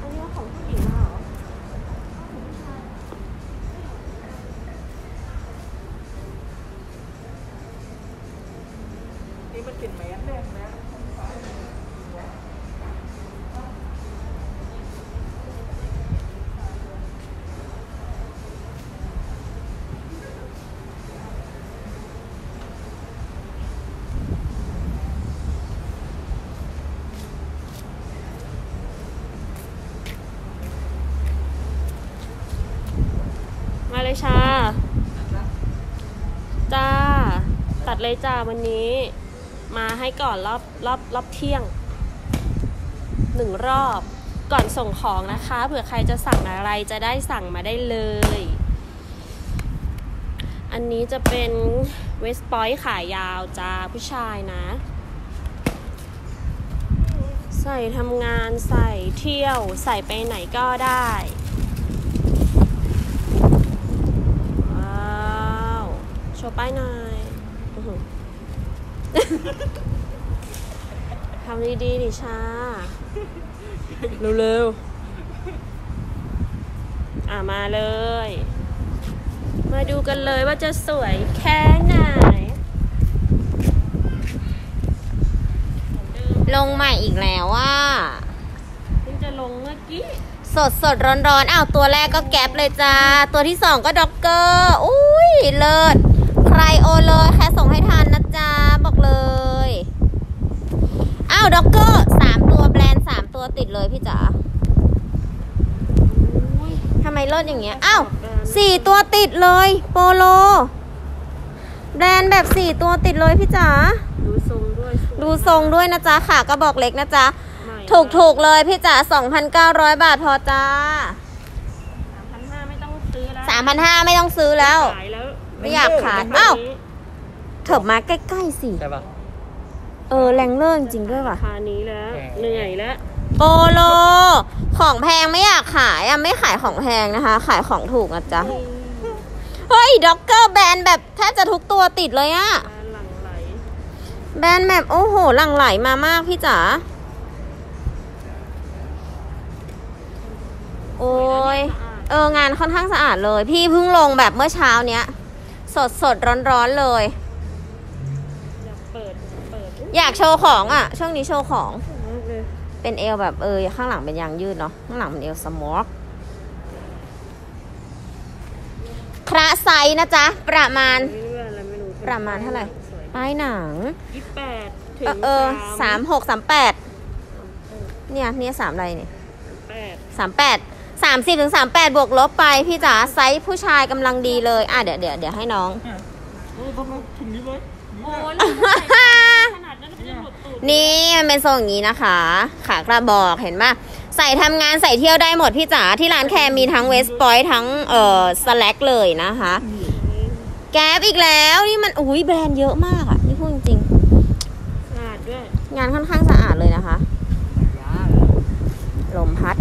อันนี้ของผู้หญิงมาเหรอนี่มันกลิ่นแมสแน่แม เลยชา จ้า ตัดเลยจ้าวันนี้ มาให้ก่อนรอบรอบรอบเที่ยงหนึ่งรอบก่อนส่งของนะคะเผื่อใครจะสั่งอะไรจะได้สั่งมาได้เลย อันนี้จะเป็นเวสปอยขายยาวจ้าผู้ชายนะ ใส่ทำงานใส่เที่ยวใส่ไปไหนก็ได้ ว้าว โช ว์ป้ายหน่อยอื้อหือทำดีๆดิชา เร็วๆ อะมาเลย มาดูกันเลยว่าจะสวยแค่ไหน ลงใหม่อีกแล้วว่าเพิ่งจะลงเมื่อกี้ สดสดร้อนร้อนๆอ้าวตัวแรกก็ GAP เลยจ้า ตัวที่สองก็ Dockers อุ้ย เลิศใค รโอนเลย แค่ส่งให้ทันนะจ๊ะ บอกเลย อ้าว Dockers สามตัวแบรนด์สามตัวติดเลยพี่จ๋าทำไมเลิศอย่างเงี้ย อ้าวสี่ตัวติดเลย โปโล แบรนด์แบบสี่ตัวติดเลยพี่จ๋า ดูทรงด้วยสวยดูทรงด้วยนะจ๊ะขากระบอกเล็กนะจ๊ะใหม่ถูกถูกๆเลยพี่จ๋า2,900บาทพอจ้าสามพันห้าไม่ต้องซื้อแล้ว3,500ไม่ต้องซื้อแล้ว ขายแล้วไม่อยากขายอ้าวเถิบมาใกล้ๆสิ ใช่ปะเออแรงเลิศจริงด้วยว่ะราคานี้แล้วแพงเหนื่อยแล้ว โปโล ของแพงไม่อยากขายอะไม่ขายของแพงนะคะ ขายของถูกนะจ๊ะ เฮ้ย Dockers แบรนด์แบบแทบจะทุกตัวติดเลยอะมาหลั่งไหล แบรนด์แบบโอ้โหหลั่งไหลมามากพี่จ๋า โอ้ยเอองานค่อนข้างสะอาดเลย พี่เพิ่งลงแบบเมื่อเช้าเนี้ย สดสดร้อนร้อนๆเลย อยากเปิดเปิดอุ๊ยอยากโชว์ของอะ ช่วงนี้โชว์ของสวยมากเลยเป็นเอวแบบเออข้างหลังเป็นยางยืดเนาะข้างหลังเป็นเอว smockคระไซส์นะจ๊ะ ประมาณไม่รู้อะไรไม่รู้ประมาณเท่าไหร่สวยป้ายหนังยี่สิบแปดถึงเออเออสามหกสามแปดเนี่ยเนี่ยสามอะไรเนี่ยแปดสามแปด สามสิบถึงสามแปดบวกลบไปพี่จ๋าไซส์ผู้ชายกำลังดีเลย อะเดี๋ยวเดี๋ยวเดี๋ยวให้น้อง โอ้ต้องถุงนี้ไว้โอ้ยหลุดขนาดนั้นมันจะหลุดตูดนี่มันเป็นทรงอย่างนี้นะคะ ขากระบอกเห็นปะใส่ทำงานใส่เที่ยวได้หมดพี่จ๋าที่ร้านแคร์มีทั้งเวสปอยทั้งเอ่อสแลกเลยนะคะ แก๊ปอีกแล้วนี่มันอุ้ยแบรนด์เยอะมากอะนี่พูดจริงสะอาดด้วยๆงานค่อนข้างสะอาดเลยนะคะ ลมพัด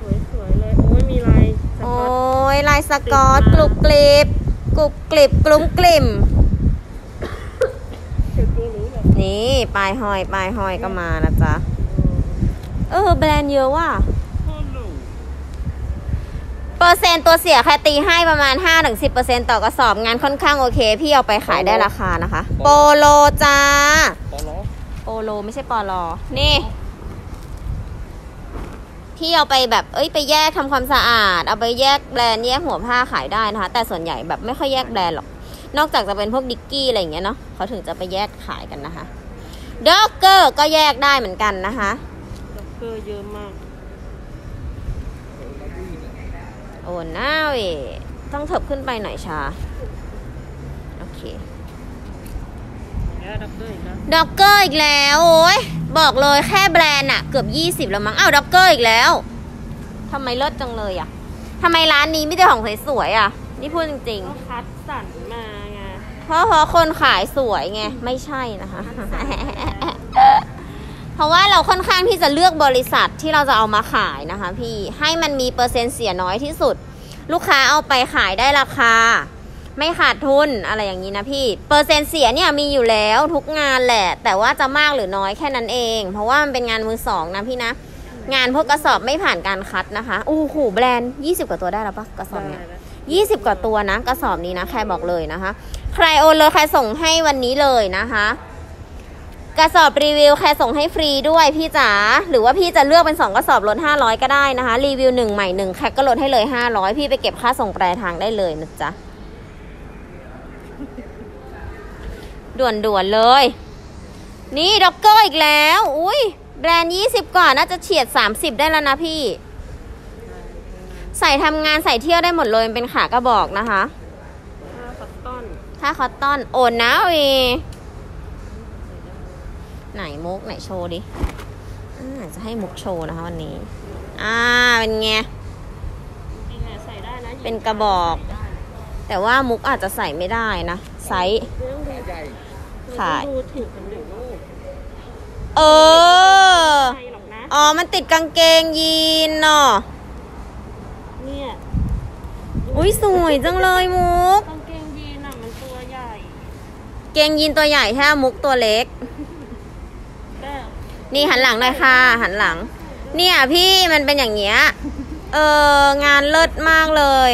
สวยสวยๆเลย โอ้ยมีลายส โอ้ ก๊อต ย ลายสกอตกรุบกริบกรุบกริบกลุ้มกลิ่มเดี๋ยวกูรู้แบบนี่ปลายหอยปลายหอยก็มานะจ๊ะ เออ แบรนด์เยอะว่ะโอ้โหเปอร์เซ็นต์ตัวเสียแค่ตีให้ประมาณ 5-10%ต่อกระสอบงานค่อนข้างโอเค พี่เอาไปขายได้ราคานะคะ โปโลจ้าปอล้อโปโลไม่ใช่ปอลอนี่ พี่เอาไปแบบเอ้ยไปแยกทำความสะอาด เอาไปแยกแบรนด์แยกหัวผ้าขายได้นะคะ แต่ส่วนใหญ่แบบไม่ค่อยแยกแบรนด์หรอก นอกจากจะเป็นพวกดิกกี้อะไรอย่างเงี้ยเนาะเขาถึงจะไปแยกขายกันนะคะDockers ก็แยกได้เหมือนกันนะคะ Dockers เยอะมาก โอ้น้าเวยต้องเถิบขึ้นไปหน่อยชา โอเค แล้ว Dockers อีกแล้ว Dockers อีกแล้วโอ้ยบอกเลยแค่แบรนด์อะเกือบ 20 แล้วมั้งอ้าว Dockers อีกแล้วทำไมเลิศจังเลยอะทำไมร้านนี้ไม่ได้ของสวยๆอะนี่พูดจริงก็คัดสรรมาไงๆเพราะเพราะคนขายสวยไงไม่ใช่นะคะ เพราะว่าเราค่อนข้างที่จะเลือกบริษัทที่เราจะเอามาขายนะคะ พี่ให้มันมีเปอร์เซ็นต์เสียน้อยที่สุด ลูกค้าเอาไปขายได้ราคา ไม่ขาดทุนอะไรอย่างนี้นะพี่ เปอร์เซ็นต์เสียเนี่ยมีอยู่แล้วทุกงานแหละ แต่ว่าจะมากหรือน้อยแค่นั้นเอง เพราะว่ามันเป็นงานมือสองนะพี่นะ งานพวกกระสอบไม่ผ่านการคัดนะคะอู้หูแบรนด์ 20 กว่าตัวได้แล้วปะกระสอบเนี้ย20กว่าตัวนะ กระสอบนี้นะใครบอกเลยนะคะ ใครโอนเลยใครส่งให้วันนี้เลยนะคะ กระสอบรีวิวใครส่งให้ฟรีด้วยพี่จ๋าหรือว่าพี่จะเลือกเป็น2กระสอบลด500 ก็ได้นะคะ รีวิว1ใหม่1แคคก็ลดให้เลย 500 พี่ไปเก็บค่าส่งปลายทางได้เลยนะจ๊ะ ด่วนๆเลย นี่ด็อกเกอร์อีกแล้ว อุ้ยแบรนด์20กว่าน่าจะเฉียด30ได้แล้วนะพี่ ใส่ทำงานใส่เที่ยวได้หมดเลยมันเป็นขากระบอกนะคะผ้าคอตตอนถ้าคอตตอนโอนนะเวีไหนมุกไหนโชว์ดิอ่าจะให้มุกโชว์นะคะวันนี้ อ่าเป็นไงจริงๆใส่ได้นะหญิงเป็นกระบอกใส่ได้แต่ว่ามุกอาจจะใส่ไม่ได้นะไซส์ไม่ต้องดู ใหญ่ขายดูถึงกันหนึ่งลูกเออ ใช่หรอกนะอ๋อ มันติดกางเกงยีนเนาะเนี่ยอุ้ยสวยจังเลยมุก กางเกงยีนอะมันตัวใหญ่ เกงยีนตัวใหญ่แค่มุกตัวเล็กก็นี่หันหลังหน่อยค่ะ หันหลัง เนี่ยพี่มันเป็นอย่างเงี้ย เออ งานเลิศมากเลย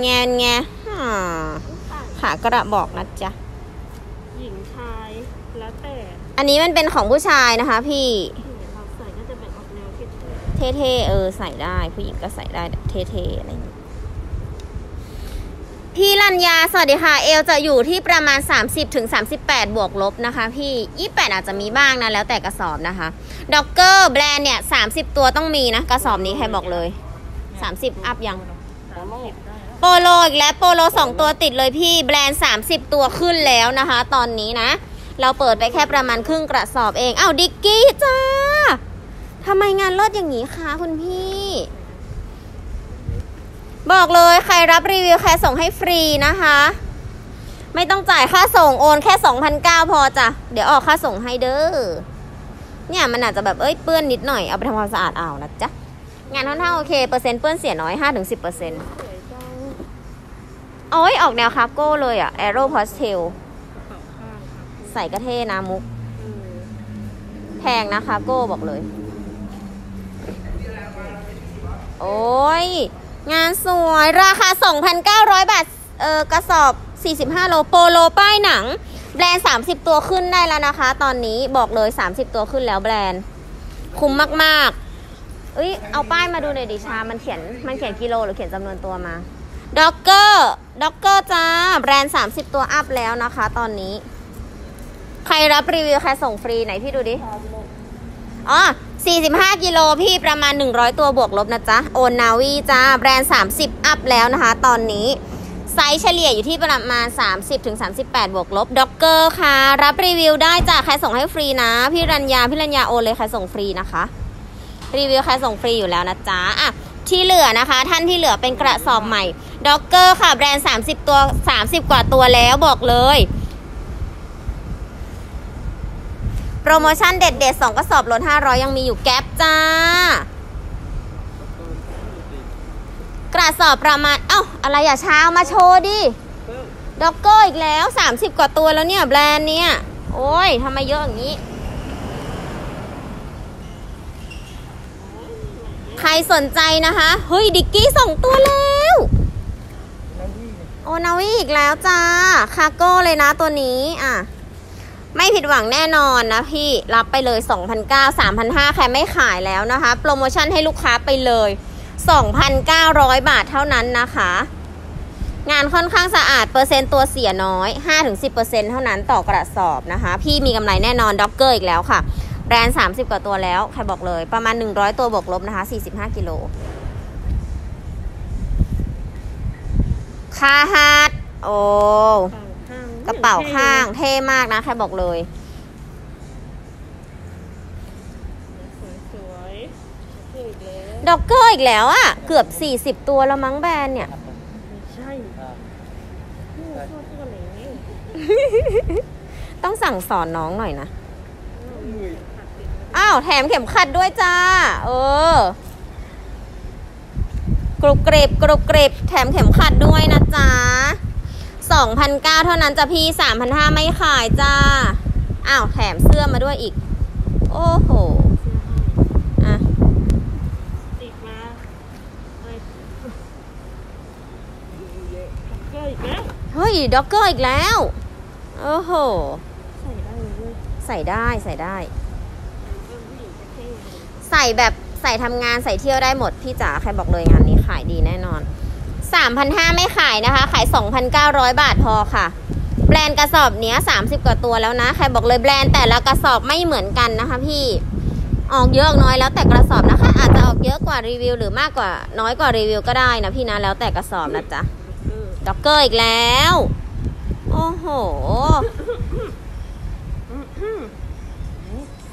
แงนแงอ่า ต่างขากระบอกนะจ๊ะ หญิงชายแล้วแต่อันนี้มันเป็นของผู้ชายนะคะพี่ที่ เราใส่ก็จะเป็นออกแนวเท่เท่ๆเออใส่ได้ ผู้หญิงก็ใส่ได้แบบเท่ๆอะไรอย่างงี้พี่รัญญาสวัสดีค่ะ เอลจะอยู่ที่ประมาณ 30ถึง38 บวกลบนะคะ พี่ 28 อาจจะมีบ้างนะ แล้วแต่กระสอบนะคะด็อกเกอร์แบรนด์เนี่ย 30 ตัวต้องมีนะ กระสอบนี้ใครบอกเลย 30 อัพยัง ๆสามสิบได้แล้ว โปโลอีกแล้วโปโลสองตัวติดเลยพี่แบรนด์ 30 ตัวขึ้นแล้วนะคะ ตอนนี้นะ เราเปิดไปแค่ประมาณครึ่งกระสอบเองอ้าวดิกกี้จ้าทำไมงานลดอย่างนี้คะคุณพี่ บอกเลยใครรับรีวิวใครส่งให้ฟรีนะคะ ไม่ต้องจ่ายค่าส่งโอนแค่ 2,900 พอจ้ะ เดี๋ยวออกค่าส่งให้เด้อเนี่ยมันอาจจะแบบเอ้ยเปื้อนนิดหน่อยเอาไปทำความสะอาดเอานะจ๊ะ งานค่อนข้างโอเค เปอร์เซ็นต์เปื้อนเสียน้อย 5-10%เปอร์เซ็นต์ โอ้ยออกแนว cargo เลยอะ Aeropostale ใส่กระเท่นะมุก แพงนะ cargo บอกเลย โอ้ย งานสวยราคา 2,900 บาท เออกระสอบ 45 โลโปโลป้ายหนัง แบรนด์ 30 ตัวขึ้นได้แล้วนะคะ ตอนนี้บอกเลย 30 ตัวขึ้นแล้วแบรนด์ คุ้มมาก ๆเอ้ย เอาป้ายมาดูหน่อยดิชา มันเขียน มันเขียนกิโลหรือเขียนจำนวนตัวมา Dockers Dockers จ้า แบรนด์ 30 ตัว up แล้วนะคะตอนนี้ ใครรับรีวิว ใครส่งฟรีไหนพี่ดูดิ อ๋อ 45 กิโลพี่ประมาณ 100 ตัวบวกลบนะจ๊ะ โอนนาวีจ้า แบรนด์ 30 up แล้วนะคะ ตอนนี้ไซส์เฉลี่ยอยู่ที่ประมาณ 30-38 บวกลบ Dockers ค่ะ รับรีวิวได้จ้ะใครส่งให้ฟรีนะ พี่รัญญา พี่รัญญาโอนเลยใครส่งฟรีนะคะ รีวิวใครส่งฟรีอยู่แล้วนะจ๊ะอะที่เหลือนะคะ ท่านที่เหลือเป็นกระสอบใหม่ Dockers ค่ะ แบรนด์ 30 ตัว 30 กว่าตัวแล้วบอกเลย โปรโมชั่นเด็ดๆ 2 กระสอบลด500 ยังมีอยู่ Gap จ้ากระสอบประมาณ เอ้า อะไรอย่าเช้าเอามาโชว์ดิ Dockers อีกแล้ว 30 กว่าตัวแล้วเนี่ย แบรนด์เนี่ย โอ้ยทำไมเยอะอย่างนี้ ใครสนใจนะคะ เฮ้ย Dickies สองตัวแล้ว โอนาวีอีกแล้วจ้า คาโก้เลยนะตัวนี้อะไม่ผิดหวังแน่นอนนะพี่รับไปเลย2,900 3,500แค่ไม่ขายแล้วนะคะ โปรโมชั่นให้ลูกค้าไปเลย 2,900 บาทเท่านั้นนะคะ งานค่อนข้างสะอาด เปอร์เซ็นต์ตัวเสียน้อย 5-10%เท่านั้นต่อกระสอบนะคะ พี่มีกำไรแน่นอนด็อกเกอร์อีกแล้วค่ะ แบรนด์ 30 กว่าตัวแล้ว ใครบอกเลยประมาณ 100 ตัวบวกลบนะคะ 45 กิโล คาฮัดโอ้กระเป๋าข้างกระเป๋าข้างเท่มากนะใครบอกเลยสวยๆอีกแล้วด็อกเกอร์อีกแล้วอะเกือบ40ตัวแล้วมั้งแบรนด์เนี่ยไม่ใช่โอ้โหตัวไหนต้องสั่งสอนน้องหน่อยนะมีเลยอ้าว แถมเข็มขัดด้วยจ้า เออ กรุบกริบกรุบกริบแถมเข็มขัดด้วยนะจ๊ะ2,009เท่านั้นจ้ะพี่3,500ไม่ขายจ้า อ้าวแถมเสื้อมาด้วยอีก โอ้โหอะติดมาอะไรเก็อีกแล้วเฮ้ยด็อกเกอร์อีกแล้ว โอ้โหใส่ได้ใส่ได้ใส่ได้ ใส่แบบใส่ทำงานใส่เที่ยวได้หมดพี่จ๋าใครบอกเลยงาน ขายดีแน่นอน 3,500 ไม่ขายนะคะ ขาย 2,900 บาทพอค่ะ แบรนด์กระสอบเนี้ย 30 กว่าตัวแล้วนะ ใครบอกเลยแบรนด์แต่ละกระสอบไม่เหมือนกันนะคะพี่ ออกเยอะออกน้อยแล้วแต่กระสอบนะคะ อาจจะออกเยอะกว่ารีวิว หรือมากกว่าน้อยกว่ารีวิวก็ได้นะพี่นะ แล้วแต่กระสอบนะจ๊ะเออ Dockers อีกแล้ว โอ้โห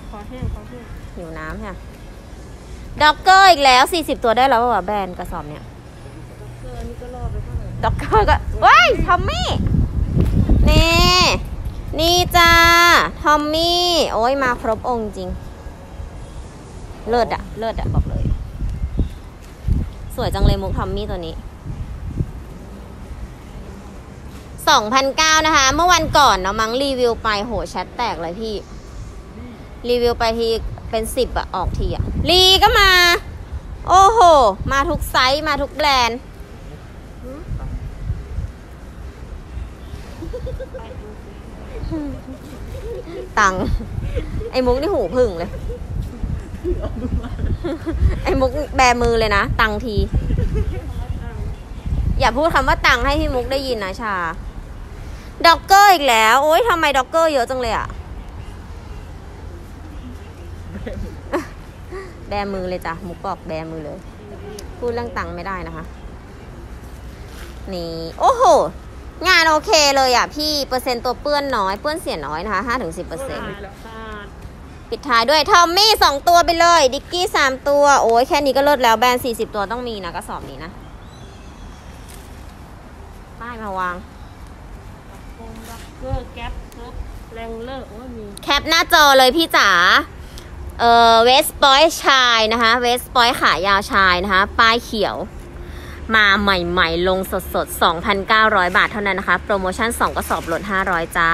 คอแห้งคอแห้งหิวน้ำค่ะ Dockers อีกแล้ว 40 ตัวได้แล้วว่ะแบรนด์กระสอบเนี่ยเสื้ออันนี้ก็รอดไปเท่าไหร่ด็อกเกอร์ก็ว้ายทอมมี่ นี่ นี่จ้าทอมมี่ โอ้ยมาครบองค์จริง เลิศอะเลิศอะบอกเลย สวยจังเลยมุกทอมมี่ตัวนี้2,009นะคะ เมื่อวันก่อนเนาะมั้งรีวิวไปโหแชทแตกเลยพี่ รีวิวไปที เป็นสิบอะออกทีอะลีก็มา โอ้โห มาทุกไซส์ มาทุกแบรนด์ตังไอ้มุกนี่หูพึ่งเลย ไอ้มุกแบมือเลยนะ ตังที อย่าพูดคำว่าตังให้พี่มุกได้ยินนะชา Dockers อีกแล้ว โอ๊ยทำไม Dockers เยอะจังเลยอะ แบมือเลยจ้ะมุกบอกแบมือเลย พูดเรื่องตังค์ไม่ได้นะคะ นี่ โอ้โห งานโอเคเลยอะพี่เปอร์เซ็นต์ตัวเปื้อนน้อยเปื้อนเสียน้อยนะคะ5-10%เปอร์เซ็นต์ขาดปิดท้ายด้วยทอมมี่สองตัวไปเลย ดิกกี้สามตัว โอ้ยแค่นี้ก็เลิศแล้วแบรนด์40ตัวต้องมีนะกระสอบนี้นะป้ายมาวางโคมล็อกเกอร์แก๊ปเซิร์ฟWrangler โอ้ยมี cap หน้าจอเลยพี่จ๋า เอ่อ West Point ชายนะคะ West Point ขายาวชายนะคะ ป้ายเขียว มาใหม่ๆ ลงสดๆ 2,900 บาทเท่านั้นนะคะ โปรโมชั่น 2 กระสอบลด 500 จ้า